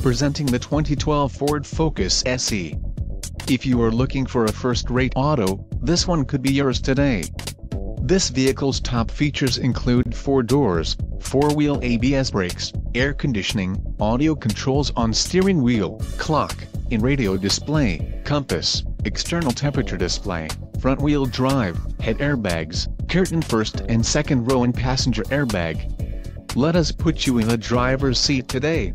Presenting the 2012 Ford Focus SE. If you are looking for a first-rate auto, this one could be yours today. This vehicle's top features include 4 doors, 4-wheel ABS brakes, air conditioning, audio controls on steering wheel, clock, in-radio display, compass, external temperature display, front-wheel drive, head airbags, curtain first and second row and passenger airbag. Let us put you in the driver's seat today.